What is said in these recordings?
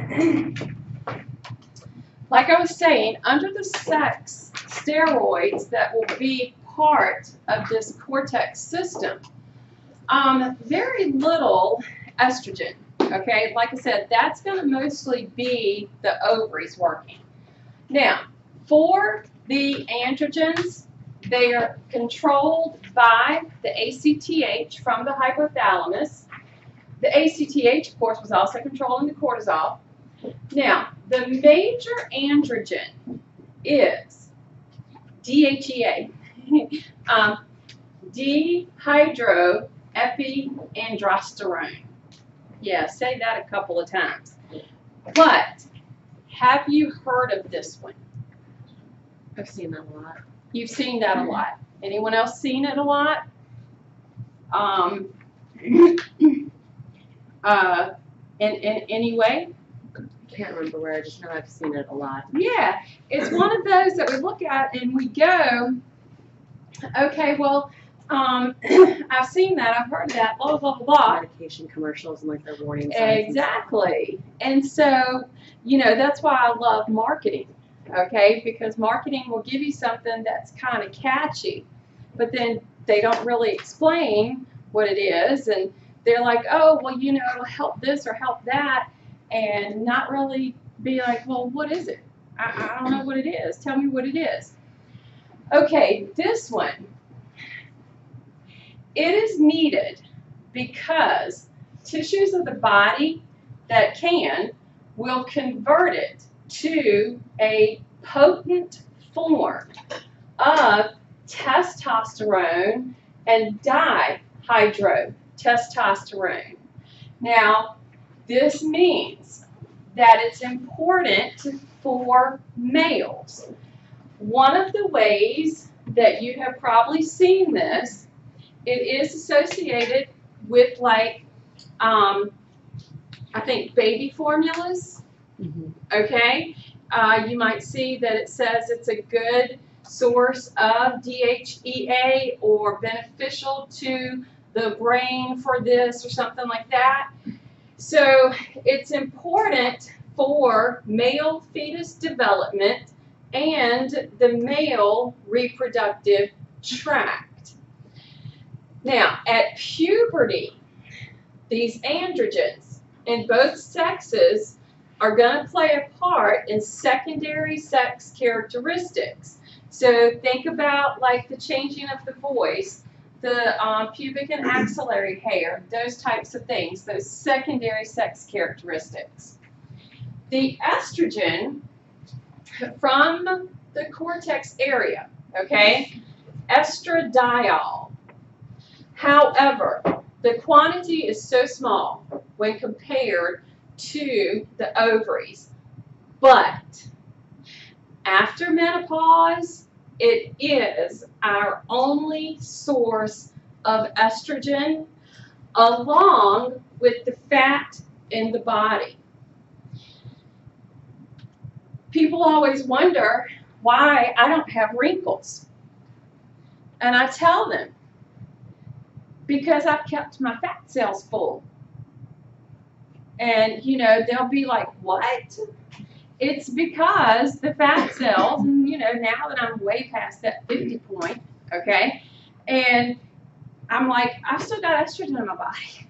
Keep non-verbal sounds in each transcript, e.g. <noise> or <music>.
<clears throat> like I was saying, under the sex steroids that will be part of this cortex system, um, very little estrogen. Okay, like I said, that's going to mostly be the ovaries working. Now, for the androgens, they are controlled by the ACTH from the hypothalamus. The ACTH, of course, was also controlling the cortisol. Now, the major androgen is DHEA, <laughs> um, dehydroepiandrosterone. Yeah, say that a couple of times. But have you heard of this one? I've seen that a lot. You've seen that a lot. Anyone else seen it a lot? Um, <clears throat> uh, in, in any way? Can't remember where. I just know I've seen it a lot. Yeah, it's <laughs> one of those that we look at and we go, okay, well, um, <clears throat> I've seen that, I've heard that, blah, blah, blah, blah. Medication commercials and like their warning signs. Exactly. And so, you know, that's why I love marketing, okay? Because marketing will give you something that's kind of catchy, but then they don't really explain what it is. And they're like, oh, well, you know, it'll help this or help that, and not really be like, well, what is it? I, I don't know what it is. Tell me what it is. Okay, this one. It is needed because tissues of the body that can will convert it to a potent form of testosterone and dihydrotestosterone. Now, this means that it's important for males. One of the ways that you have probably seen this, it is associated with like, um, I think baby formulas, Mhm. okay? Uh, you might see that it says it's a good source of DHEA or beneficial to the brain for this or something like that. So it's important for male fetus development and the male reproductive tract. Now, at puberty, these androgens in both sexes are going to play a part in secondary sex characteristics. So think about like the changing of the voice, the um, pubic and axillary hair, those types of things, those secondary sex characteristics. The estrogen from the cortex area, okay, estradiol. However, the quantity is so small when compared to the ovaries. But after menopause, it is our only source of estrogen along with the fat in the body. People always wonder why I don't have wrinkles. And I tell them, because I've kept my fat cells full. And, you know, they'll be like, what? It's because the fat cells, and, you know, now that I'm way past that 50 point, okay, and I'm like, I've still got estrogen in my body. <laughs>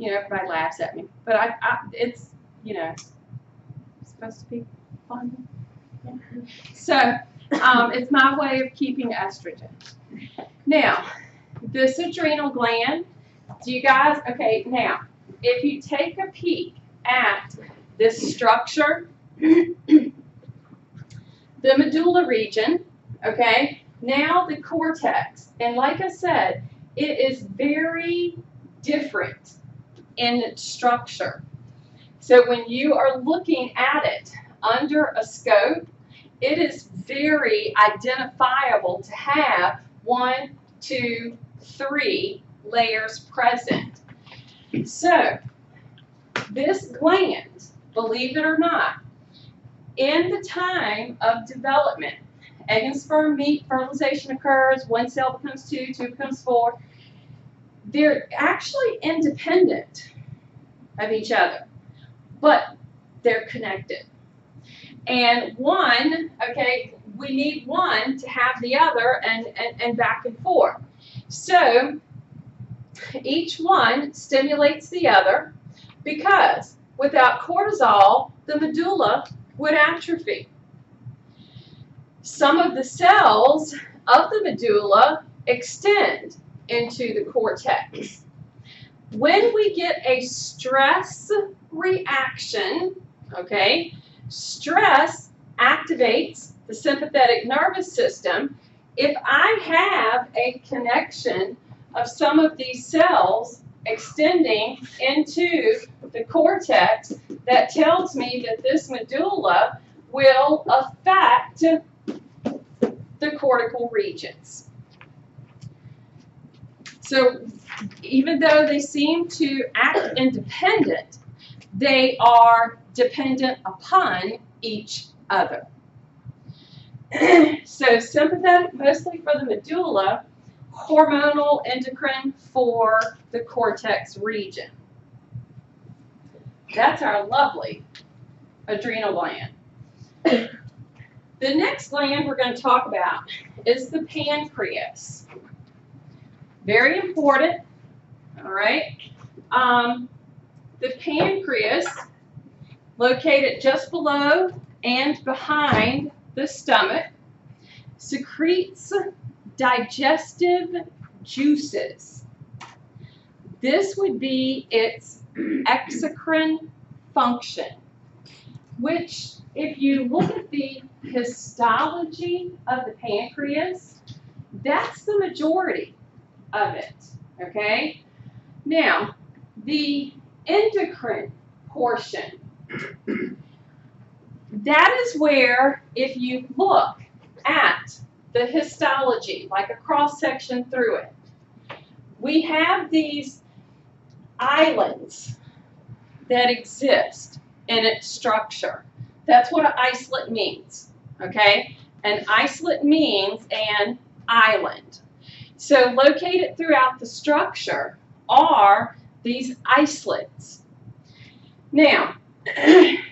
You know, everybody laughs at me, but I, I it's, you know, supposed to be fun. So, um, it's my way of keeping estrogen. Now, this adrenal gland, do you guys, okay, now, if you take a peek at this structure, <coughs> the medulla region, okay, now the cortex, and like I said, it is very different in structure. So when you are looking at it under a scope, it is very identifiable to have one, two, three layers present. So, this gland, believe it or not, in the time of development, egg and sperm meet, fertilization occurs, one cell becomes two, two becomes four. They're actually independent of each other. But they're connected. And one, okay, we need one to have the other and, and, and back and forth. So each one stimulates the other because without cortisol, the medulla would atrophy. Some of the cells of the medulla extend into the cortex. When we get a stress reaction, okay, stress activates the sympathetic nervous system. If I have a connection of some of these cells extending into the cortex, that tells me that this medulla will affect the cortical regions. So even though they seem to act independent, they are dependent upon each other. <clears throat> so sympathetic mostly for the medulla, hormonal endocrine for the cortex region. That's our lovely adrenal gland. The next gland we're going to talk about is the pancreas. Very important, all right? Um, the pancreas, located just below and behind the stomach, secretes digestive juices. This would be its <clears throat> exocrine function, which if you look at the histology of the pancreas, that's the majority of it, okay? Now, the endocrine portion, <clears throat> that is where, if you look at the histology, like a cross section through it, we have these islands that exist in its structure. That's what an isolate means, okay? An isolate means an island. So located throughout the structure are these isolates. Now, <clears throat> they're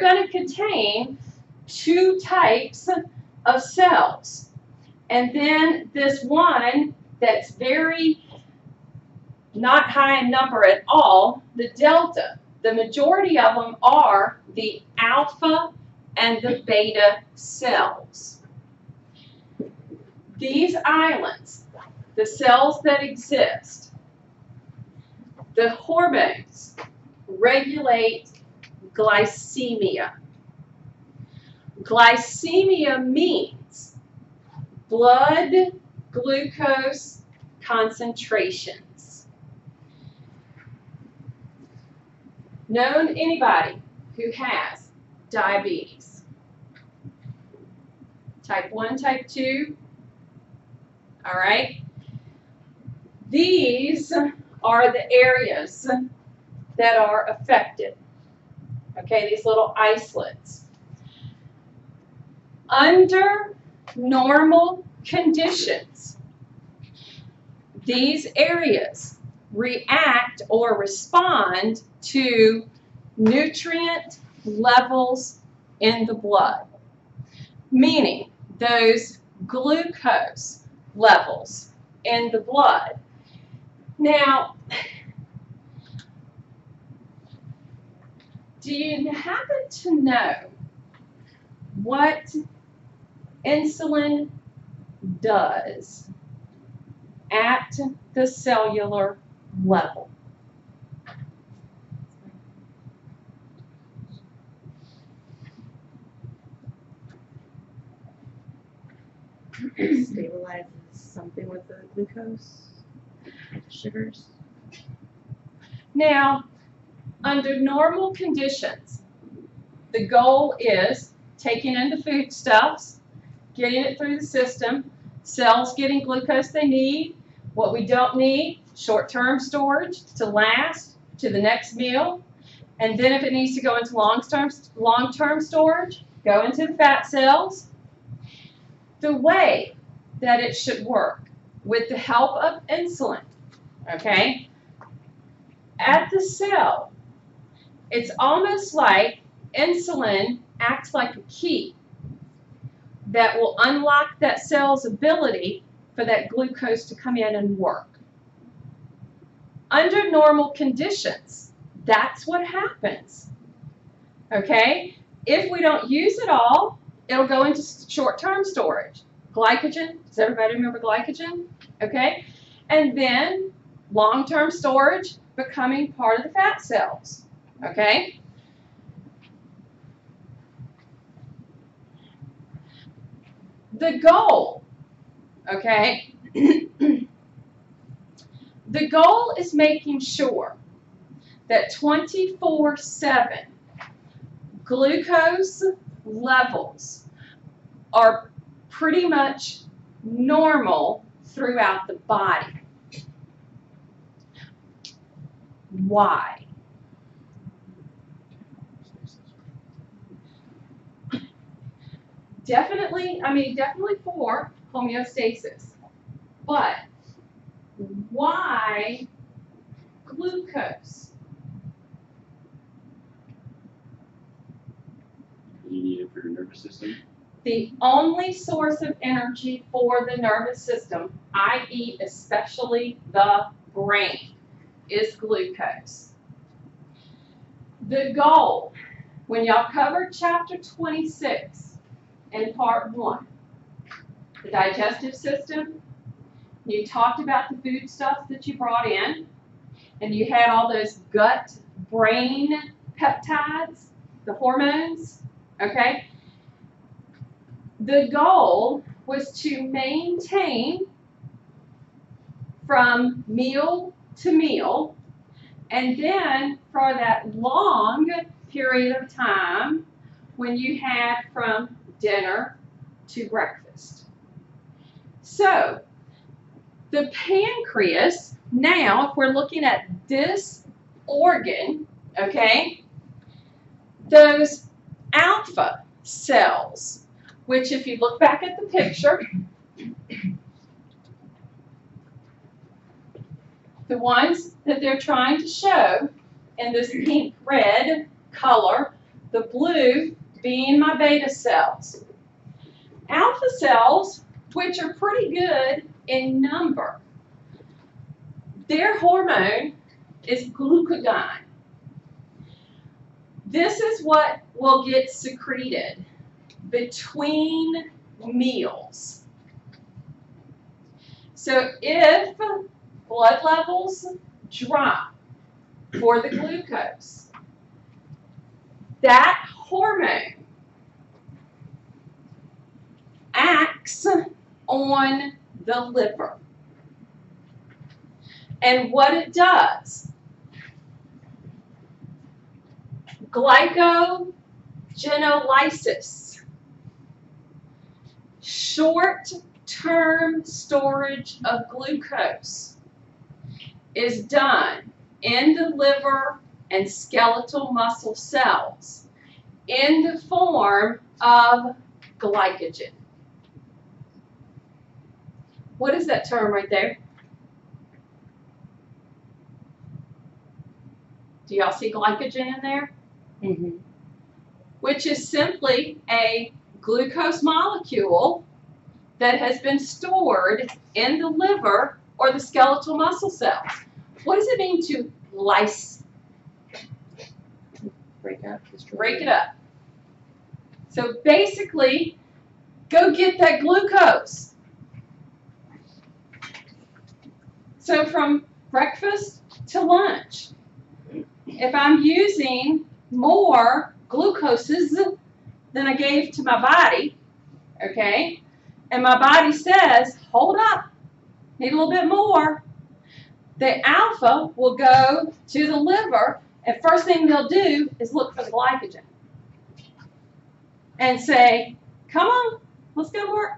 going to contain two types of cells. And then this one that's very not high in number at all, the delta. The majority of them are the alpha and the beta cells. These islands, the cells that exist, the hormones regulate glycemia. Glycemia means blood glucose concentrations. Known anybody who has diabetes? Type 1, type 2, all right? These are the areas that are affected. Okay, these little isolates. Under normal conditions, these areas react or respond to nutrient levels in the blood, meaning those glucose levels in the blood. Now, do you happen to know what insulin does at the cellular level? Stabilizes something with the glucose, sugars. Now, under normal conditions, the goal is taking in the foodstuffs, getting it through the system, cells getting glucose they need, what we don't need, short-term storage to last to the next meal, and then if it needs to go into long-term long-term storage, go into the fat cells. The way that it should work with the help of insulin, okay, at the cell, it's almost like insulin acts like a key that will unlock that cell's ability for that glucose to come in and work. Under normal conditions, that's what happens. Okay? If we don't use it all, it'll go into short-term storage. Glycogen, does everybody remember glycogen? Okay? And then long-term storage becoming part of the fat cells. Okay? The goal, okay? <clears throat> the goal is making sure that 24 7 glucose levels are pretty much normal throughout the body. Why? Definitely, I mean, definitely for homeostasis. But why glucose? You need it for your nervous system. The only source of energy for the nervous system, i.e., especially the brain, is glucose. The goal, when y'all covered chapter 26 in part 1, the digestive system, you talked about the foodstuffs that you brought in, and you had all those gut brain peptides, the hormones, okay? The goal was to maintain from meal to meal, and then for that long period of time when you had from dinner to breakfast. So, the pancreas, now if we're looking at this organ, okay, those alpha cells, which if you look back at the picture, the ones that they're trying to show in this pink red color, the blue being my beta cells. Alpha cells, which are pretty good in number, their hormone is glucagon. This is what will get secreted between meals. So if blood levels drop for the glucose, that hormone acts on the liver. And what it does, glycogenolysis, short-term storage of glucose is done in the liver and skeletal muscle cells in the form of glycogen. What is that term right there? Do y'all see glycogen in there? Mm-hmm. Which is simply a glucose molecule that has been stored in the liver or the skeletal muscle cells. What does it mean to lyse? Break up. Break it up. So basically, go get that glucose. So from breakfast to lunch, if I'm using more glucoses than I gave to my body, okay, and my body says, hold up, need a little bit more, the alpha will go to the liver, and first thing they'll do is look for the glycogen and say, come on, let's go to work.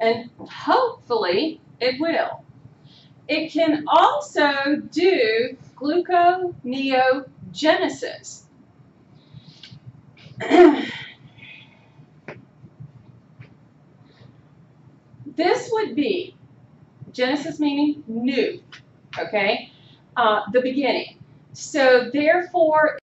And hopefully it will. It can also do gluconeogenesis. <clears throat> this would be, Genesis meaning new, okay, uh, the beginning. So therefore,